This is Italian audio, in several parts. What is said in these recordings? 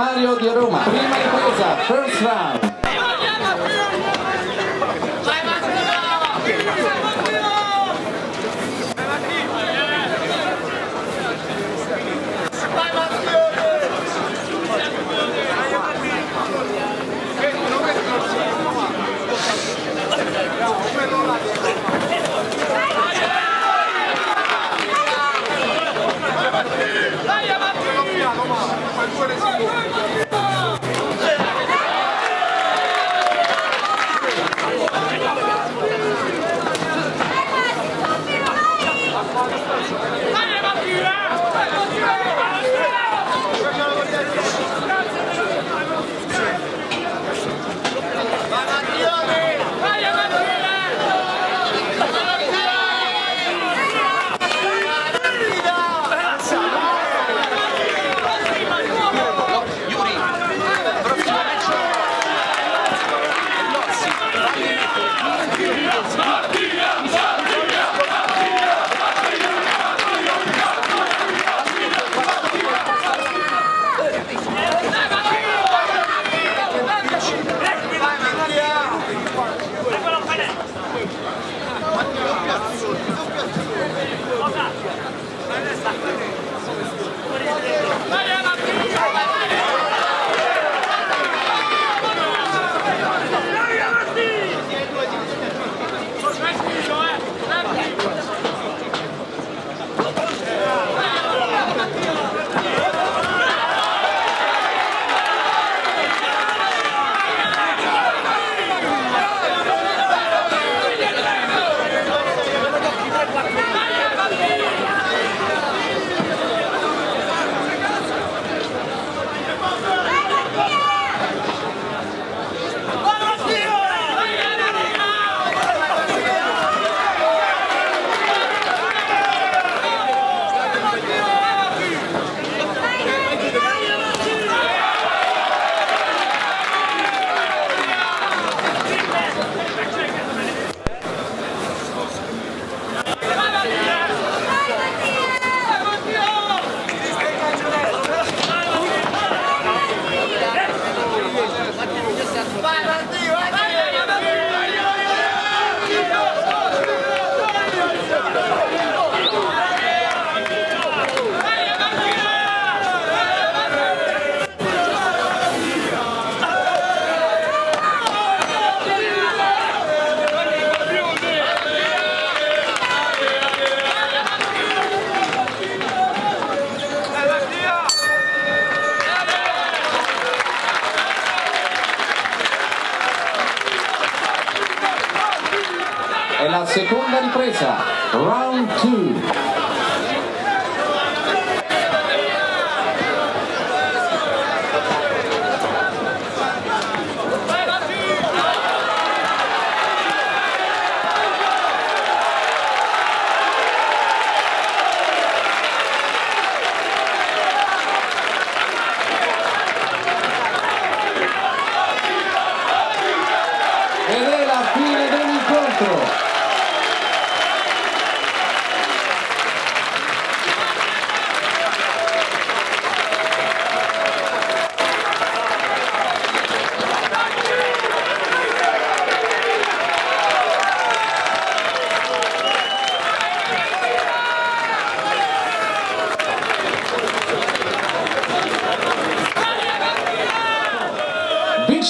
Mario di Roma. Prima di pausa first round. è la seconda ripresa, round 2.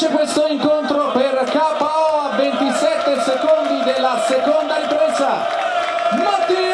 finisce questo incontro per KO a 27 secondi della seconda ripresa. Matti